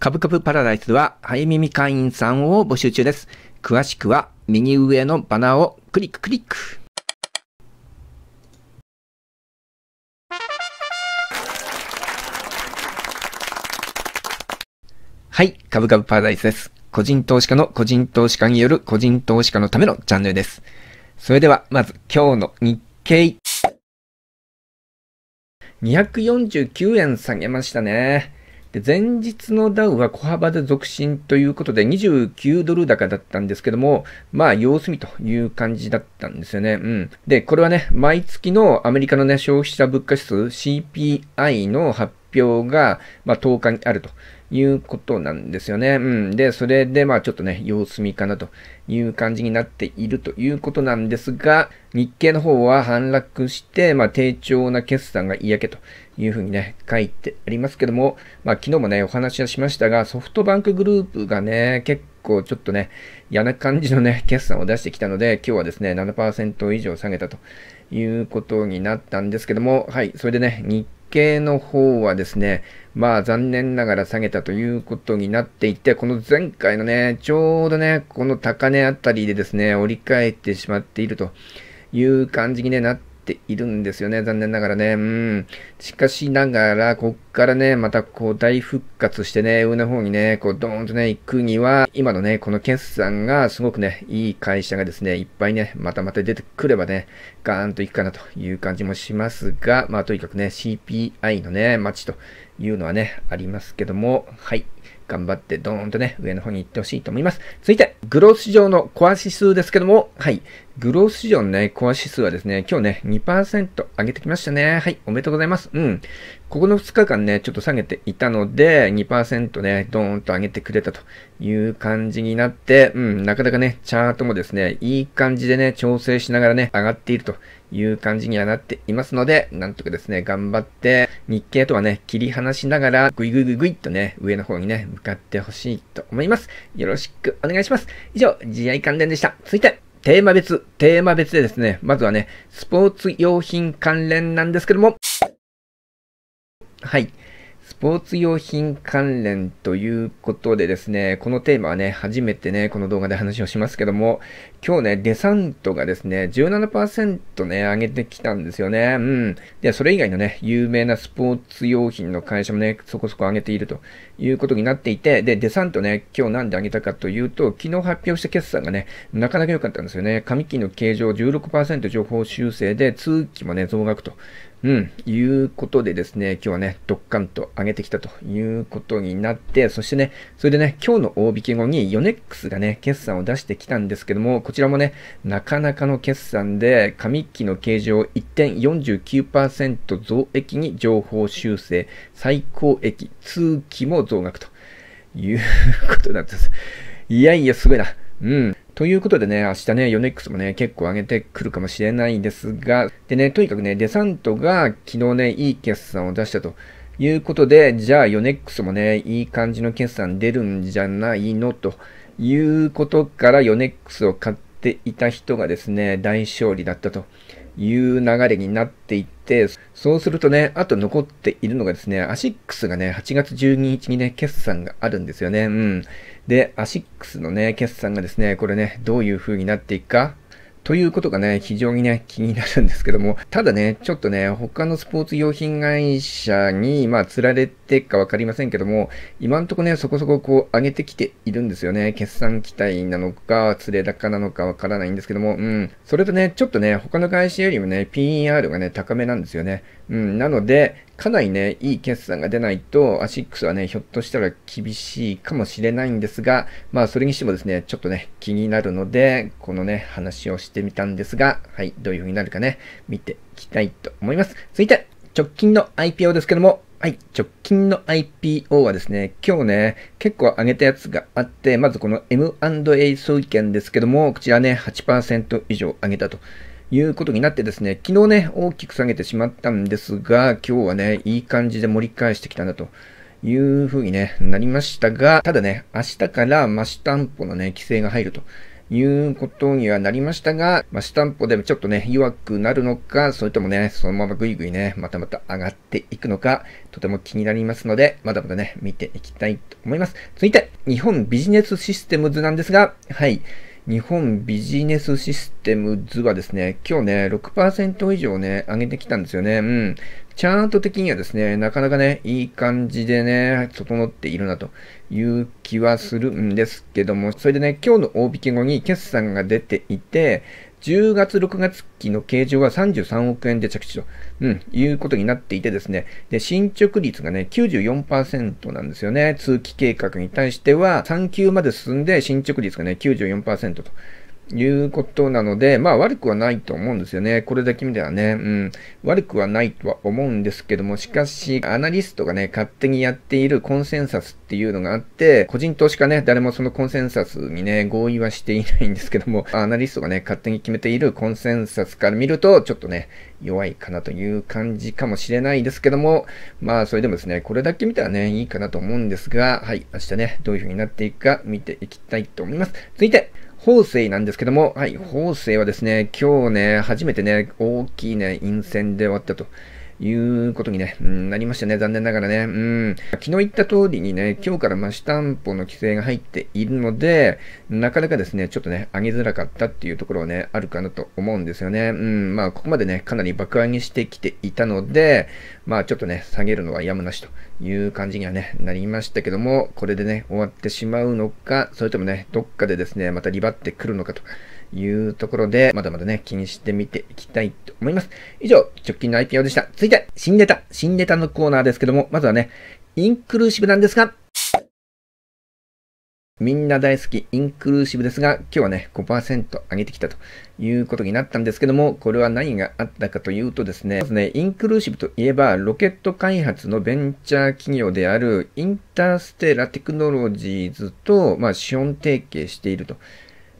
株株パラダイスでは、早耳会員さんを募集中です。詳しくは、右上のバナーをクリッククリック。はい、株株パラダイスです。個人投資家の個人投資家による個人投資家のためのチャンネルです。それでは、まず今日の日経。249円下げましたね。で、前日のダウは小幅で続伸ということで29ドル高だったんですけども、まあ様子見という感じだったんですよね。うん。で、これはね、毎月のアメリカのね、消費者物価指数 CPI の発表が、まあ10日にあるということなんですよね。うん。で、それでまあちょっとね、様子見かなという感じになっているということなんですが、日経の方は反落して、まあ低調な決算が嫌気というふうにね、書いてありますけども、まあ昨日もね、お話はしましたが、ソフトバンクグループがね、結構ちょっとね、嫌な感じのね、決算を出してきたので、今日はですね、7%以上下げたということになったんですけども、はい、それでね、日経の方はですね、まあ残念ながら下げたということになっていて、この前回のね、ちょうどね、この高値あたりでですね、折り返ってしまっているという感じに、なってているんですよね。残念ながらね。うん。しかしながら、こっからね、またこう大復活してね、上の方にね、こうドーンとね、行くには、今のね、この決算がすごくね、いい会社がですね、いっぱいね、またまた出てくればね、ガーンと行くかなという感じもしますが、まあとにかくね、CPI のね、待ちというのはね、ありますけども、はい。頑張ってドーンとね、上の方に行ってほしいと思います。続いて、グロース市場のコア指数ですけども、はい。グロース市場のね、コア指数はですね、今日ね、2%上げてきましたね。はい。おめでとうございます。うん。ここの2日間ね、ちょっと下げていたので、2%ね、ドーンと上げてくれたという感じになって、うん、なかなかね、チャートもですね、いい感じでね、調整しながらね、上がっているという感じにはなっていますので、なんとかですね、頑張って、日経とはね、切り離しながら、ぐいぐいぐいぐいっとね、上の方にね、向かってほしいと思います。よろしくお願いします。以上、GI 関連でした。続いて、テーマ別、テーマ別でですね、まずはね、スポーツ用品関連なんですけども、はい。スポーツ用品関連ということでですね、このテーマはね、初めてね、この動画で話をしますけども、今日ね、デサントがですね、17%ね、上げてきたんですよね。うん。で、それ以外のね、有名なスポーツ用品の会社もね、そこそこ上げているということになっていて、で、デサントね、今日なんで上げたかというと、昨日発表した決算がね、なかなか良かったんですよね。上期の形状16%情報修正で、通期もね、増額とうん、いうことでですね、今日はね、ドッカンと上げてきたということになって、そしてね、それでね、今日の大引け後にヨネックスがね、決算を出してきたんですけども、こちらもね、なかなかの決算で、上期の形状1.49%増益に情報修正、最高益、通期も増額ということなんです。いやいや、すごいな。うん。ということでね、明日ね、ヨネックスもね、結構上げてくるかもしれないんですが、でね、とにかくね、デサントが昨日ね、いい決算を出したということで、じゃあヨネックスもね、いい感じの決算出るんじゃないのということから、ヨネックスを買っていた人がですね、大勝利だったという流れになっていって、そうするとね、あと残っているのがですね、アシックスがね、8月12日にね、決算があるんですよね。うん。で、アシックスのね、決算がですね、これね、どういう風になっていくか、ということがね、非常にね、気になるんですけども、ただね、ちょっとね、他のスポーツ用品会社に、まあ、つられてかわかりませんけども、今んとこね、そこそここう、上げてきているんですよね。決算期待なのか、連れ高なのかわからないんですけども、うん。それとね、ちょっとね、他の会社よりもね、PER がね、高めなんですよね。うん。なので、かなりね、いい決算が出ないと、アシックスはね、ひょっとしたら厳しいかもしれないんですが、まあ、それにしてもですね、ちょっとね、気になるので、このね、話をしてみたんですが、はい、どういう風になるかね、見ていきたいと思います。続いて、直近の IPO ですけども、はい。直近の IPO はですね、今日ね、結構上げたやつがあって、まずこの M&A 総意見ですけども、こちらね、8%以上上げたということになってですね、昨日ね、大きく下げてしまったんですが、今日はね、いい感じで盛り返してきたなという風にね、なりましたが、ただね、明日からマシ担保のね、規制が入るということにはなりましたが、まあ、スタンポでちょっとね、弱くなるのか、それともね、そのままぐいぐいね、またまた上がっていくのか、とても気になりますので、まだまだね、見ていきたいと思います。続いて、日本ビジネスシステムズなんですが、はい。日本ビジネスシステム図はですね、今日ね、6%以上ね、上げてきたんですよね。うん。チャート的にはですね、なかなかね、いい感じでね、整っているなという気はするんですけども、それでね、今日の大引け後に決算が出ていて、10月、6月期の計上は33億円で着地と、うん、いうことになっていてですね、で、進捗率がね、94%なんですよね。通期計画に対しては、3級まで進んで進捗率がね、94%と。いうことなので、まあ悪くはないと思うんですよね。これだけ見たらね、うん、悪くはないとは思うんですけども、しかし、アナリストがね、勝手にやっているコンセンサスっていうのがあって、個人投資家ね、誰もそのコンセンサスにね、合意はしていないんですけども、アナリストがね、勝手に決めているコンセンサスから見ると、ちょっとね、弱いかなという感じかもしれないですけども、まあ、それでもですね、これだけ見たらね、いいかなと思うんですが、はい、明日ね、どういう風になっていくか見ていきたいと思います。続いて、法政なんですけども、はい、法政はですね、今日ね、初めてね、大きいね、陰線で終わったと。いうことにね、うん、なりましたね。残念ながらね。うん。昨日言った通りにね、今日から増し担保の規制が入っているので、なかなかですね、ちょっとね、上げづらかったっていうところはね、あるかなと思うんですよね。うん。まあ、ここまでね、かなり爆上げしてきていたので、まあ、ちょっとね、下げるのはやむなしという感じにはね、なりましたけども、これでね、終わってしまうのか、それともね、どっかでですね、またリバってくるのかと。いうところで、まだまだね、気にしてみていきたいと思います。以上、直近の IPO でした。続いて、新ネタ、新ネタのコーナーですけども、まずはね、インクルーシブなんですが、みんな大好きインクルーシブですが、今日はね、5%上げてきたということになったんですけども、これは何があったかというとですね、まずね、インクルーシブといえば、ロケット開発のベンチャー企業であるインターステラテクノロジーズと、まあ、資本提携していると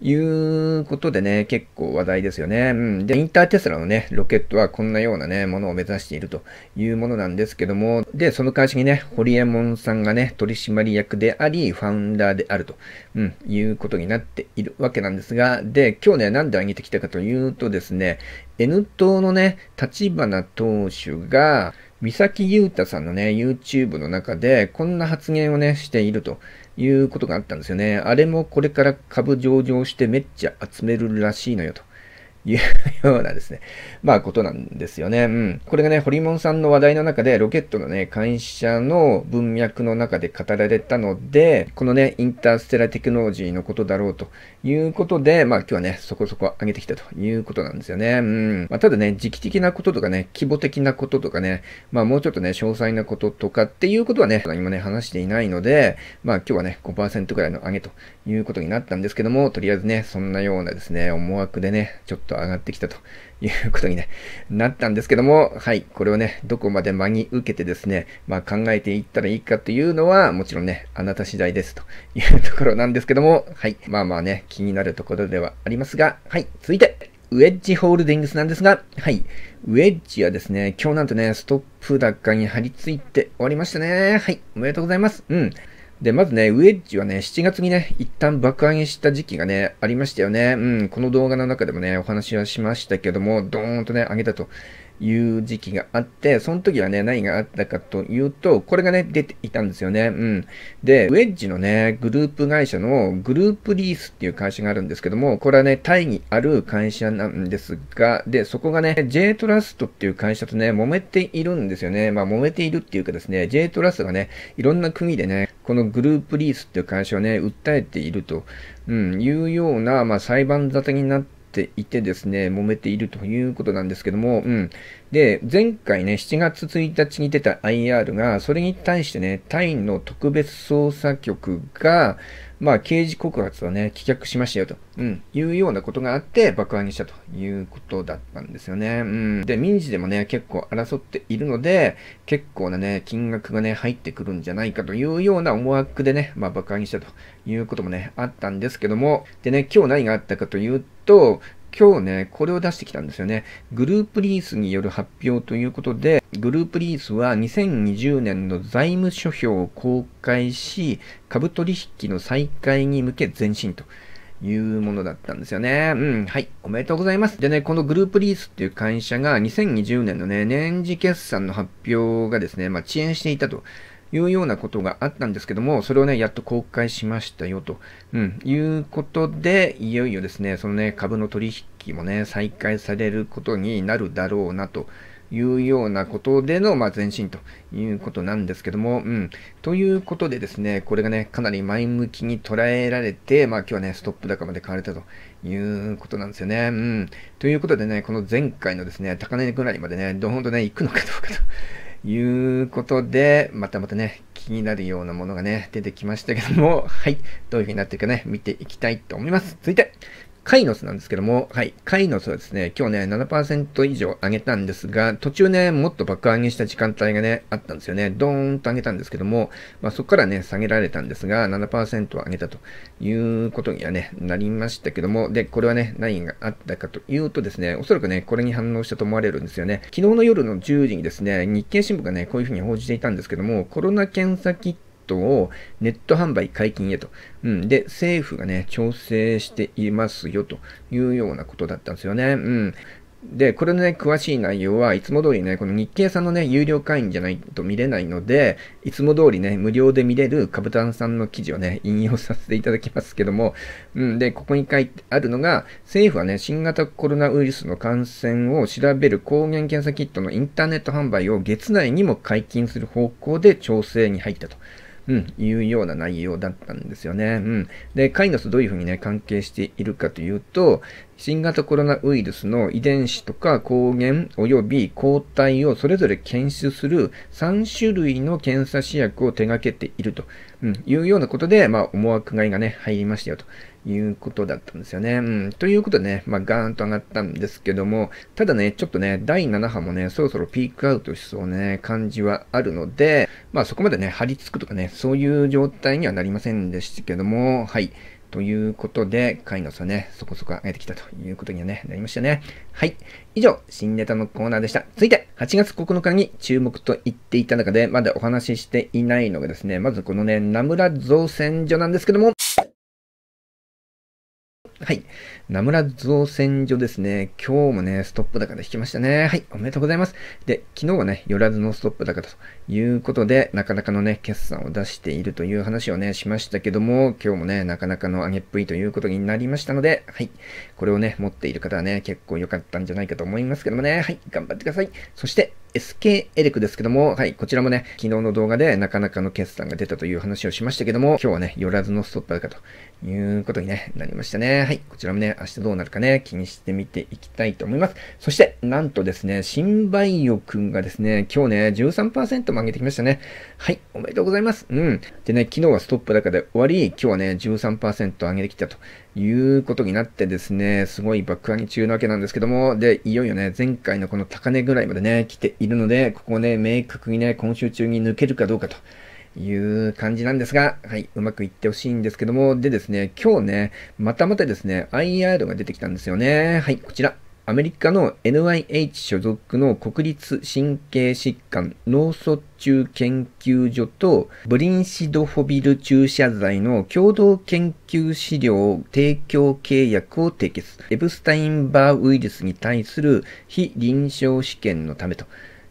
いうことでね、結構話題ですよね。うん。で、インターテスラのね、ロケットはこんなようなね、ものを目指しているというものなんですけども、で、その会社にね、ホリエモンさんがね、取締役であり、ファウンダーであると、うん、いうことになっているわけなんですが、で、今日ね、なんで上げてきたかというとですね、N 党のね、立花党首が、三崎優太さんのね、YouTube の中で、こんな発言をね、していると。いうことがあったんですよね。あれもこれから株上場してめっちゃ集めるらしいのよと。いうようなですね、まあことなんですよね。うん。これがね、ホリモンさんの話題の中で、ロケットのね、会社の文脈の中で語られたので、このね、インターステラテクノロジーのことだろうということで、まあ今日はね、そこそこ上げてきたということなんですよね。うん。まあただね、時期的なこととかね、規模的なこととかね、まあもうちょっとね、詳細なこととかっていうことはね、何もね、話していないので、まあ今日はね、5%くらいの上げということになったんですけども、とりあえずね、そんなようなですね、思惑でね、ちょっとと上がってきたということに、ね、なったんですけども、はい、これをね、どこまで間に受けてですね、まあ考えていったらいいかというのは、もちろんね、あなた次第ですというところなんですけども、はい、まあまあね、気になるところではありますが、はい、続いて、ウェッジホールディングスなんですが、はい。ウェッジはですね、今日なんとね、ストップ高に張り付いて終わりましたね。はい。おめでとうございます。うん。で、まずね、ウェッジはね、7月にね、一旦爆上げした時期がね、ありましたよね。うん、この動画の中でもね、お話はしましたけども、ドーンとね、上げたという時期があって、その時はね、何があったかというと、これがね、出ていたんですよね。うん。で、ウェッジのね、グループ会社のグループリースっていう会社があるんですけども、これはね、タイにある会社なんですが、で、そこがね、J トラストっていう会社とね、揉めているんですよね。まあ、揉めているっていうかですね、J トラストがね、いろんな国でね、このグループリースっていう会社をね、訴えていると、うん、いうような、まあ、裁判沙汰になってていてですね、揉めているということなんですけども、うん。で、前回ね、7月1日に出た IR が、それに対してね、タイの特別捜査局が、まあ、刑事告発をね、棄却しましたよと、うん、いうようなことがあって、爆破にしたということだったんですよね。うん。で、民事でもね、結構争っているので、結構なね、金額がね、入ってくるんじゃないかというような思惑でね、まあ、爆破にしたということもね、あったんですけども、でね、今日何があったかというと、今日ね、これを出してきたんですよね。グループリースによる発表ということで、グループリースは2020年の財務諸表を公開し、株取引の再開に向け前進というものだったんですよね。うん、はい、おめでとうございます。でね、このグループリースっていう会社が2020年のね、年次決算の発表がですね、まあ、遅延していたと。いうようなことがあったんですけども、それをね、やっと公開しましたよと、うん、いうことで、いよいよですね、そのね、株の取引もね、再開されることになるだろうなというようなことでの、まあ、前進ということなんですけども、うん。ということでですね、これがね、かなり前向きに捉えられて、まあ今日はね、ストップ高まで買われたということなんですよね。うん。ということでね、この前回のですね、高値ぐらいまでね、どんとね、行くのかどうかと。いうことで、またまたね、気になるようなものがね、出てきましたけども、はい。どういう風になっていくかね、見ていきたいと思います。続いて、カイノスなんですけども、はい。カイノスはですね、今日ね、7%以上上げたんですが、途中ね、もっと爆上げした時間帯がね、あったんですよね。ドーンと上げたんですけども、まあそこからね、下げられたんですが、7%上げたということにはね、なりましたけども、で、これはね、何があったかというとですね、おそらくね、これに反応したと思われるんですよね。昨日の夜の10時にですね、日経新聞がね、こういうふうに報じていたんですけども、コロナ検査キットをネット販売解禁へと。うん。で、政府がね、調整していますよというようなことだったんですよね。うん。で、これのね、詳しい内容はいつも通りね、この日経さんのね、有料会員じゃないと見れないので、いつも通りね、無料で見れる株ンさんの記事をね、引用させていただきますけども、うん、で、ここに書いてあるのが、政府はね、新型コロナウイルスの感染を調べる抗原検査キットのインターネット販売を月内にも解禁する方向で調整に入ったと。うん、いうような内容だったんですよね。うん。で、カイノスどういうふうにね、関係しているかというと、新型コロナウイルスの遺伝子とか抗原及び抗体をそれぞれ検出する3種類の検査試薬を手掛けていると、うん、いうようなことで、まあ、思惑買いがね、入りましたよと。いうことだったんですよね。うん。ということでね、まあ、ガーンと上がったんですけども、ただね、ちょっとね、第7波もね、そろそろピークアウトしそうね、感じはあるので、まあ、そこまでね、張り付くとかね、そういう状態にはなりませんでしたけども、はい。ということで、カイノスはね、そこそこ上げてきたということにはね、なりましたね。はい。以上、新ネタのコーナーでした。続いて、8月9日に注目と言っていた中で、まだお話ししていないのがですね、まずこのね、名村造船所なんですけども、はい。名村造船所ですね。今日もね、ストップ高で引きましたね。はい。おめでとうございます。で、昨日はね、寄らずのストップ高ということで、なかなかのね、決算を出しているという話をね、しましたけども、今日もね、なかなかの上げっぷりということになりましたので、はい。これをね、持っている方はね、結構良かったんじゃないかと思いますけどもね、はい。頑張ってください。そして、SK エレクですけども、はい、こちらもね、昨日の動画でなかなかの決算が出たという話をしましたけども、今日はね、寄らずのストップかということに、ね、なりましたね。はい、こちらもね、明日どうなるかね、気にしてみていきたいと思います。そして、なんとですね、新バイオくんがですね、今日ね、13%も上げてきましたね。はい、おめでとうございます。うん。でね、昨日はストップ高で終わり、今日はね、13%上げてきたということになってですね、すごい爆上げ中なわけなんですけども、で、いよいよね、前回のこの高値ぐらいまでね、来ているので、ここね、明確にね、今週中に抜けるかどうかと。いう感じなんですが、はい、うまくいってほしいんですけども、でですね、今日ね、またまたですね、IR が出てきたんですよね。はい、こちら。アメリカの NIH 所属の国立神経疾患脳卒中研究所とブリンシドフォビル注射剤の共同研究資料提供契約を締結。エブスタインバーウイルスに対する非臨床試験のためと。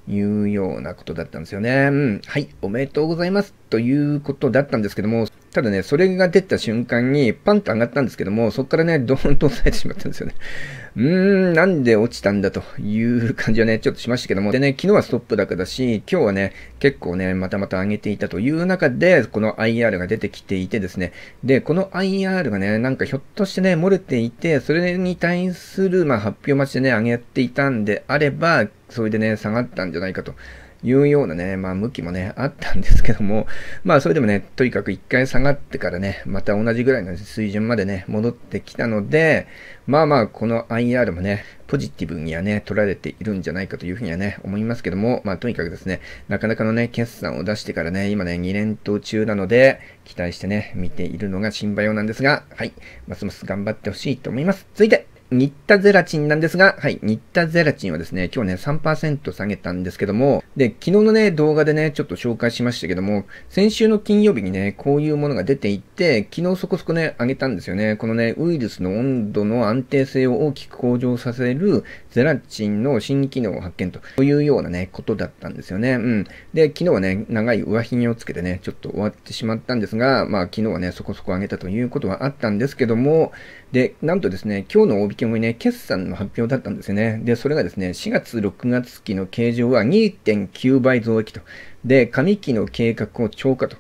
いうようなことだったんですよね。うん。はい、おめでとうございます。ということだったんですけども、ただね、それが出た瞬間にパンと上がったんですけども、そこからね、ドーンと押さえてしまったんですよね。うーん、なんで落ちたんだという感じはね、ちょっとしましたけども、でね、昨日はストップ高だし、今日はね、結構ね、またまた上げていたという中で、この IR が出てきていてですね、で、この IR がね、なんかひょっとしてね、漏れていて、それに対する、まあ、発表待ちでね、上げていたんであれば、それでね、下がったんじゃないかと。いうようなね、まあ向きもね、あったんですけども、まあそれでもね、とにかく一回下がってからね、また同じぐらいの水準までね、戻ってきたので、まあまあこの IR もね、ポジティブにはね、取られているんじゃないかというふうにはね、思いますけども、まあとにかくですね、なかなかのね、決算を出してからね、今ね、2連投中なので、期待してね、見ているのが新馬用なんですが、はい、ますます頑張ってほしいと思います。続いて、新田ゼラチンなんですが、はい、新田ゼラチンはですね、今日ね、3%下げたんですけども、で、昨日のね、動画でね、ちょっと紹介しましたけども、先週の金曜日にね、こういうものが出ていて、昨日そこそこね、上げたんですよね。このね、ウイルスの温度の安定性を大きく向上させるゼラチンの新機能を発見というようなね、ことだったんですよね。うん。で、昨日はね、長い上髭をつけてね、ちょっと終わってしまったんですが、まあ、昨日はね、そこそこ上げたということはあったんですけども、で、なんとですね、今日の大引けもね、決算の発表だったんですよね。で、それがですね、4月、6月期の計上は2.9倍増益と。で、上期の計画を超過と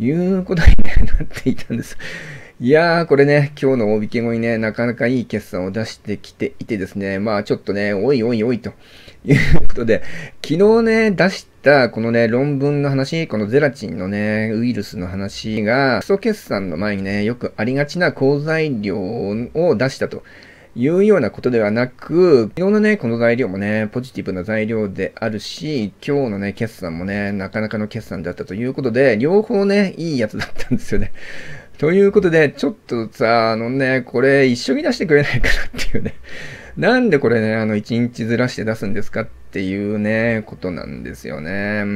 いうことに、なっていたんです。いやー、これね、今日の大引け後にね、なかなかいい決算を出してきていてですね、まあちょっとね、おいおいおいということで、昨日ね、出したこのね、論文の話、このゼラチンのね、ウイルスの話が、基礎決算の前にね、よくありがちな好材料を出したと。いうようなことではなく、昨日のね、この材料もね、ポジティブな材料であるし、今日のね、決算もね、なかなかの決算だったということで、両方ね、いいやつだったんですよね。ということで、ちょっとさ、あのね、これ一緒に出してくれないかなっていうね。なんでこれね、あの、1日ずらして出すんですかっていうね、ことなんですよね。う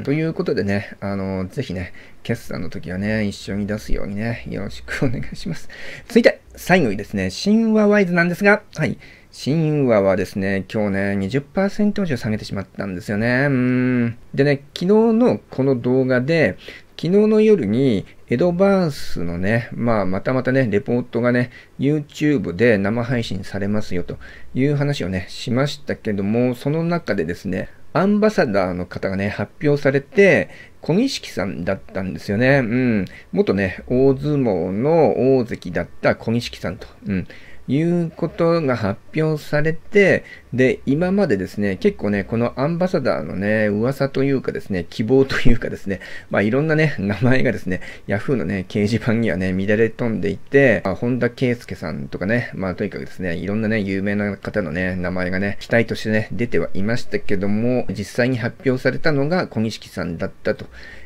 ん。ということでね、あの、ぜひね、決算の時はね、一緒に出すようにね、よろしくお願いします。続いて、最後にですね、神話ワイズなんですが、はい。神話はですね、今日ね、20%以上下げてしまったんですよね。うん。でね、昨日のこの動画で、昨日の夜に、エドバースのね、まあ、またまたね、レポートがね、YouTube で生配信されますよという話をね、しましたけども、その中でですね、アンバサダーの方がね、発表されて、小錦さんだったんですよね。うん。元ね、大相撲の大関だった小錦さんと。うん。いうことが発表されて、で、今までですね、結構ね、このアンバサダーのね、噂というかですね、希望というかですね、まあいろんなね、名前がですね、ヤフーのね、掲示板にはね、乱れ飛んでいて、まあ、本田圭佑さんとかね、まあとにかくですね、いろんなね、有名な方のね、名前がね、期待としてね、出てはいましたけども、実際に発表されたのが小錦さんだったと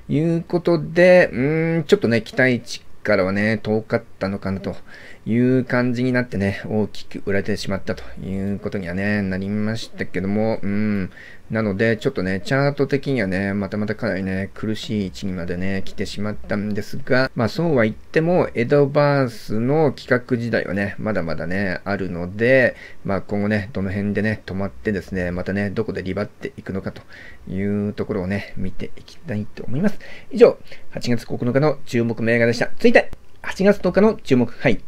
いうことで、うーん、ちょっとね、期待値からはね、遠かったたのかなという感じになってね、大きく売られてしまったということにはね、なりましたけども、うん。なので、ちょっとね、チャート的にはね、またまたかなりね、苦しい位置にまでね、来てしまったんですが、まあそうは言っても、エドバースの企画時代はね、まだまだね、あるので、まあ今後ね、どの辺でね、止まってですね、またね、どこでリバっていくのかというところをね、見ていきたいと思います。以上、8月9日の注目銘柄でした。続いて、8月10日の注目、はい。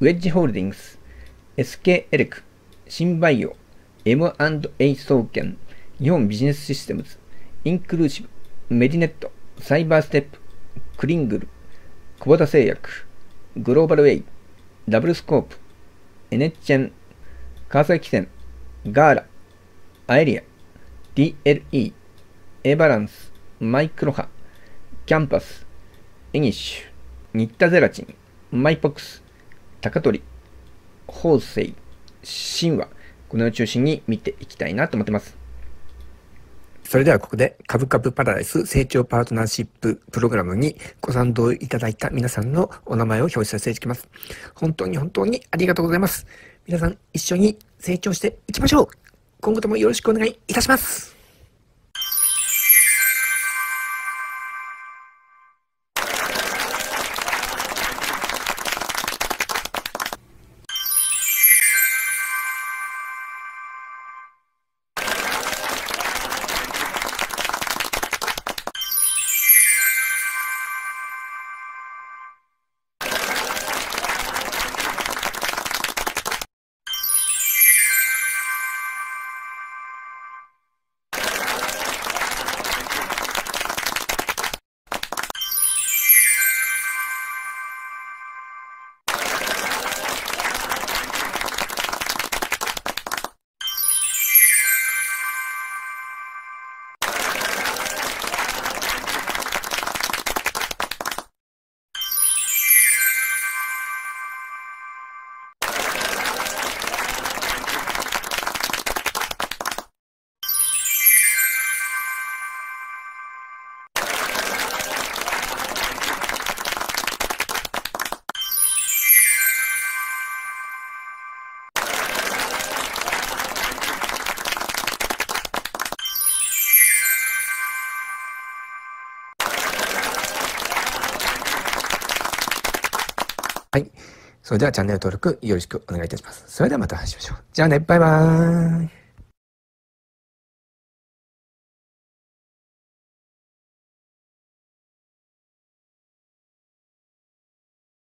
ウェッジホールディングス、SK エレク、新バイオ、M&A 総研、日本ビジネスシステムズ、インクルーシブ、メディネット、サイバーステップ、クリングル、久保田製薬、グローバルウェイ、ダブルスコープ、エネッチェン、川崎線、ガーラ、アエリア、DLE、 Abalance、マイクロ波、キャンパス、エニッシュ、ニッタゼラチン、マイポックス、高取、法政、シンワ、このように中心に見ていきたいなと思ってます。それではここで株株パラダイス成長パートナーシッププログラムにご賛同いただいた皆さんのお名前を表示させていただきます。本当に本当にありがとうございます。皆さん一緒に成長していきましょう今後ともよろしくお願いいたしますそれではチャンネル登録よろしくお願いいたします。それではまたお会いしましょう。じゃあね、バイバーイ。